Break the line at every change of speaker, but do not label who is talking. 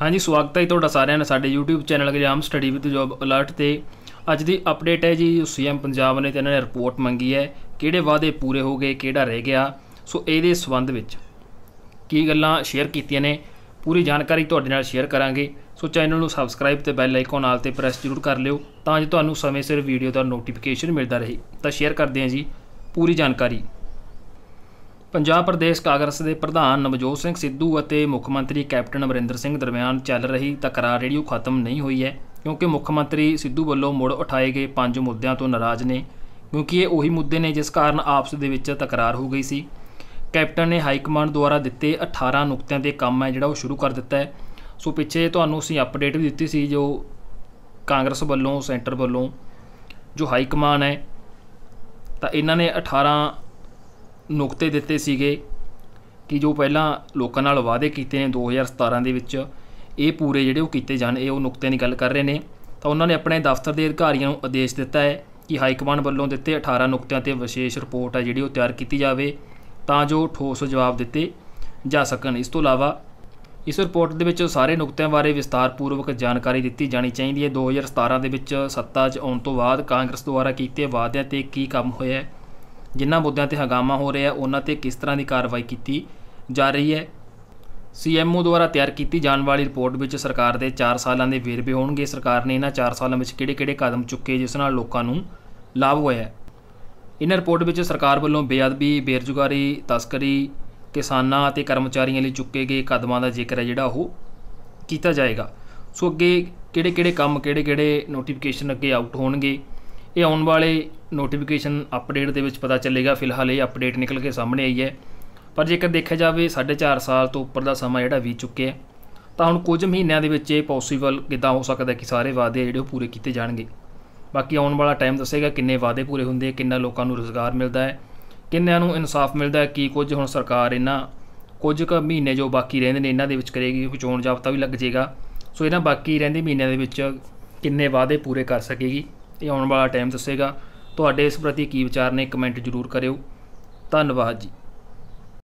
ਹਾਂਜੀ, ਸਵਾਗਤ ਹੈ ਜੀ ਤੁਹਾਡਾ ਸਾਰਿਆਂ ਦਾ ਸਾਡੇ YouTube channel exam study with job alert ਤੇ। ਅੱਜ ਦੀ ਅਪਡੇਟ ਹੈ ਜੀ, ਸੀਐਮ ਪੰਜਾਬ ਨੇ ਤੇ ਇਹਨਾਂ ਨੇ ਰਿਪੋਰਟ ਮੰਗੀ ਹੈ, ਕਿਹੜੇ ਵਾਅਦੇ ਪੂਰੇ ਹੋ ਗਏ, ਕਿਹੜਾ ਰਹਿ ਗਿਆ। ਸੋ ਇਹਦੇ ਸੰਬੰਧ ਵਿੱਚ ਕੀ ਗੱਲਾਂ ਸ਼ੇਅਰ ਕੀਤੀਆਂ ਨੇ, ਪੂਰੀ ਜਾਣਕਾਰੀ ਤੁਹਾਡੇ ਨਾਲ ਸ਼ੇਅਰ ਕਰਾਂਗੇ। ਸੋ ਚੈਨਲ ਨੂੰ ਸਬਸਕ੍ਰਾਈਬ ਤੇ ਬੈਲ ਆਈਕਨ ਨਾਲ ਤੇ ਪ੍ਰੈਸ ਜ਼ਰੂਰ ਕਰ ਲਿਓ, ਤਾਂ ਜੋ ਤੁਹਾਨੂੰ ਸਮੇਂ ਸਿਰ ਵੀਡੀਓ ਦਾ ਨੋਟੀਫਿਕੇਸ਼ਨ ਮਿਲਦਾ ਰਹੇ। ਤਾਂ ਸ਼ੇਅਰ ਕਰਦੇ ਹਾਂ ਜੀ, ਪੂਰੀ ਜਾਣਕਾਰੀ। ਪੰਜਾਬ ਪ੍ਰਦੇਸ਼ ਕਾਂਗਰਸ ਦੇ ਪ੍ਰਧਾਨ ਨਵਜੋਤ ਸਿੰਘ ਸਿੱਧੂ ਅਤੇ ਮੁੱਖ ਮੰਤਰੀ ਕੈਪਟਨ ਅਮਰਿੰਦਰ ਸਿੰਘ ਦਰਮਿਆਨ ਚੱਲ ਰਹੀ ਤਕਰਾਰ ਜਿਹੜੀ ਉਹ ਖਤਮ ਨਹੀਂ ਹੋਈ ਹੈ, ਕਿਉਂਕਿ ਮੁੱਖ ਮੰਤਰੀ ਸਿੱਧੂ ਵੱਲੋਂ ਮੁੜ ਉਠਾਏ ਗਏ ਪੰਜ ਮੁੱਦਿਆਂ ਤੋਂ ਨਾਰਾਜ਼ ਨੇ, ਕਿਉਂਕਿ ਇਹ ਉਹੀ ਮੁੱਦੇ ਨੇ ਜਿਸ ਕਾਰਨ ਆਪਸ ਦੇ ਵਿੱਚ ਤਕਰਾਰ ਹੋ ਗਈ ਸੀ। ਕੈਪਟਨ ਨੇ ਹਾਈ ਕਮਾਂਡ ਦੁਆਰਾ ਦਿੱਤੇ 18 ਨੁਕਤਿਆਂ ਤੇ ਕੰਮ ਹੈ ਜਿਹੜਾ ਉਹ ਸ਼ੁਰੂ ਕਰ ਦਿੱਤਾ ਹੈ। ਸੋ ਪਿੱਛੇ ਤੁਹਾਨੂੰ ਅਸੀਂ ਅਪਡੇਟ ਵੀ ਦਿੱਤੀ ਸੀ ਜੋ ਕਾਂਗਰਸ ਵੱਲੋਂ, ਸੈਂਟਰ ਵੱਲੋਂ ਜੋ ਹਾਈ ਕਮਾਨ ਹੈ, ਤਾਂ ਇਹਨਾਂ ਨੇ 18 ਨੁਕਤੇ ਦਿੱਤੇ ਸੀਗੇ ਕਿ ਜੋ ਪਹਿਲਾਂ ਲੋਕਾਂ ਨਾਲ ਵਾਅਦੇ ਕੀਤੇ ਨੇ 2017 ਦੇ ਵਿੱਚ, ਇਹ ਪੂਰੇ ਜਿਹੜੇ ਉਹ ਕੀਤੇ ਜਾਣ, ਇਹ ਉਹ ਨੁਕਤੇ ਦੀ ਗੱਲ ਕਰ ਰਹੇ ਨੇ। ਤਾਂ ਉਹਨਾਂ ਨੇ ਆਪਣੇ ਦਫ਼ਤਰ ਦੇ ਅਧਿਕਾਰੀਆਂ ਨੂੰ ਆਦੇਸ਼ ਦਿੱਤਾ ਹੈ ਕਿ ਹਾਈ ਕਮਾਂਡ ਵੱਲੋਂ ਦਿੱਤੇ 18 ਨੁਕਤਿਆਂ ਤੇ ਵਿਸ਼ੇਸ਼ ਰਿਪੋਰਟ ਹੈ ਜਿਹੜੀ ਉਹ ਤਿਆਰ ਕੀਤੀ ਜਾਵੇ ਤਾਂ ਜੋ ਠੋਸ ਜਵਾਬ ਦਿੱਤੇ ਜਾ ਸਕਣ। ਇਸ ਤੋਂ ਇਲਾਵਾ ਇਸ ਰਿਪੋਰਟ ਦੇ ਵਿੱਚ ਸਾਰੇ ਨੁਕਤਿਆਂ ਬਾਰੇ ਵਿਸਤਾਰਪੂਰਵਕ ਜਾਣਕਾਰੀ ਦਿੱਤੀ ਜਾਣੀ ਚਾਹੀਦੀ ਹੈ। 2017 ਦੇ ਵਿੱਚ ਸੱਤਾ 'ਚ ਆਉਣ ਤੋਂ ਬਾਅਦ ਕਾਂਗਰਸ ਦੁਆਰਾ ਕੀਤੇ ਵਾਅਦਿਆਂ ਤੇ ਕੀ ਕੰਮ ਹੋਇਆ ਹੈ? ਜਿਨ੍ਹਾਂ ਮੁੱਦਿਆਂ ਤੇ ਹੰਗਾਮਾ ਹੋ ਰਿਹਾ ਉਹਨਾਂ ਤੇ ਕਿਸ ਤਰ੍ਹਾਂ ਦੀ ਕਾਰਵਾਈ ਕੀਤੀ ਜਾ ਰਹੀ ਹੈ? ਸੀਐਮਓ ਦੁਆਰਾ ਤਿਆਰ ਕੀਤੀ ਜਾਣ ਵਾਲੀ ਰਿਪੋਰਟ ਵਿੱਚ ਸਰਕਾਰ ਦੇ 4 ਸਾਲਾਂ ਦੇ ਵੇਰਵੇ ਹੋਣਗੇ। ਸਰਕਾਰ ਨੇ ਇਹਨਾਂ 4 ਸਾਲਾਂ ਵਿੱਚ ਕਿਹੜੇ-ਕਿਹੜੇ ਕਦਮ ਚੁੱਕੇ, ਜਿਸ ਨਾਲ ਲੋਕਾਂ ਨੂੰ ਲਾਭ ਹੋਇਆ ਇਹਨਾਂ ਰਿਪੋਰਟ ਵਿੱਚ ਸਰਕਾਰ ਵੱਲੋਂ ਬੇਅਦਬੀ, ਬੇਰੁਜ਼ਗਾਰੀ, ਤਸਕਰੀ, ਕਿਸਾਨਾਂ ਅਤੇ ਕਰਮਚਾਰੀਆਂ ਲਈ ਚੁੱਕੇ ਗਏ ਕਦਮਾਂ ਦਾ ਜ਼ਿਕਰ ਹੈ, ਜਿਹੜਾ ਉਹ ਕੀਤਾ ਜਾਏਗਾ। ਸੋ ਅੱਗੇ ਕਿਹੜੇ-ਕਿਹੜੇ ਕੰਮ, ਕਿਹੜੇ-ਕਿਹੜੇ ਨੋਟੀਫਿਕੇਸ਼ਨ ਅੱਗੇ ਆਊਟ ਹੋਣਗੇ? ਇਹ ਆਉਣ ਵਾਲੇ ਨੋਟੀਫਿਕੇਸ਼ਨ ਅਪਡੇਟ ਦੇ ਵਿੱਚ ਪਤਾ ਚੱਲੇਗਾ। ਫਿਲਹਾਲ ਇਹ ਅਪਡੇਟ ਨਿਕਲ ਕੇ ਸਾਹਮਣੇ ਆਈ ਹੈ। ਪਰ ਜੇਕਰ ਦੇਖਿਆ ਜਾਵੇ 4.5 ਸਾਲ ਤੋਂ ਉੱਪਰ ਦਾ ਸਮਾਂ ਜਿਹੜਾ ਬੀਤ ਚੁੱਕਿਆ ਤਾਂ ਹੁਣ ਕੁਝ ਮਹੀਨਿਆਂ ਦੇ ਵਿੱਚ ਇਹ ਪੋਸੀਬਲ ਕਿਦਾਂ ਹੋ ਸਕਦਾ ਕਿ ਸਾਰੇ ਵਾਅਦੇ ਜਿਹੜੇ ਉਹ ਪੂਰੇ ਕੀਤੇ ਜਾਣਗੇ। ਬਾਕੀ ਆਉਣ ਵਾਲਾ ਟਾਈਮ ਦੱਸੇਗਾ ਕਿੰਨੇ ਵਾਅਦੇ ਪੂਰੇ ਹੁੰਦੇ ਕਿੰਨਾ ਲੋਕਾਂ ਨੂੰ ਰੋਜ਼ਗਾਰ ਮਿਲਦਾ ਹੈ, ਕਿੰਨਿਆਂ ਨੂੰ ਇਨਸਾਫ ਮਿਲਦਾ ਹੈ, ਕੀ ਕੁਝ ਹੁਣ ਸਰਕਾਰ ਇਹਨਾਂ ਕੁਝ ਕੁ ਮਹੀਨੇ ਜੋ ਬਾਕੀ ਰਹਿੰਦੇ ਨੇ, ਇਹਨਾਂ ਦੇ ਵਿੱਚ ਕਰੇਗੀ ਚੋਣ ਜਾਬਤਾ ਵੀ ਲੱਗ ਜਾਏਗਾ। ਸੋ ਇਹਨਾਂ ਬਾਕੀ ਰਹਿੰਦੇ ਮਹੀਨਿਆਂ ਦੇ ਵਿੱਚ ਕਿੰਨੇ ਵਾਅਦੇ ਪੂਰੇ ਕਰ ਸਕੇਗੀ। ਇਹ ਆਉਣ ਵਾਲਾ ਟਾਈਮ ਦੱਸੇਗਾ। ਤੁਹਾਡੇ ਇਸ ਪ੍ਰਤੀ ਕੀ ਵਿਚਾਰ ਨੇ ਕਮੈਂਟ ਜ਼ਰੂਰ ਕਰਿਓ। ਧੰਨਵਾਦ ਜੀ।